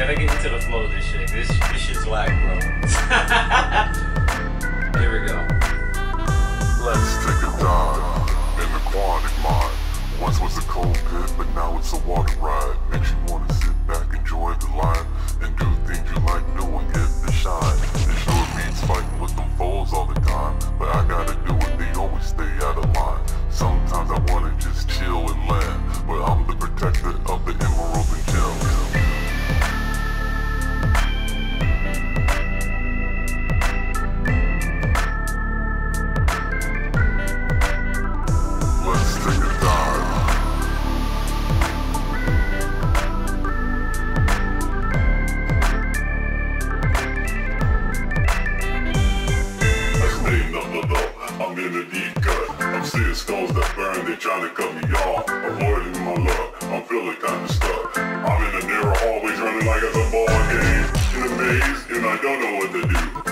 gotta get into the flow of this shit. This this shit's whack, bro. Here we go. Let's take a dive in the aquatic mine. Once was a cold pit, but now it's a water Skulls that burn, they trying to cut me off. Avoiding my luck, I'm feeling kinda stuck. I'm in a narrow hallways running like it's a ball game. In a maze, and I don't know what to do.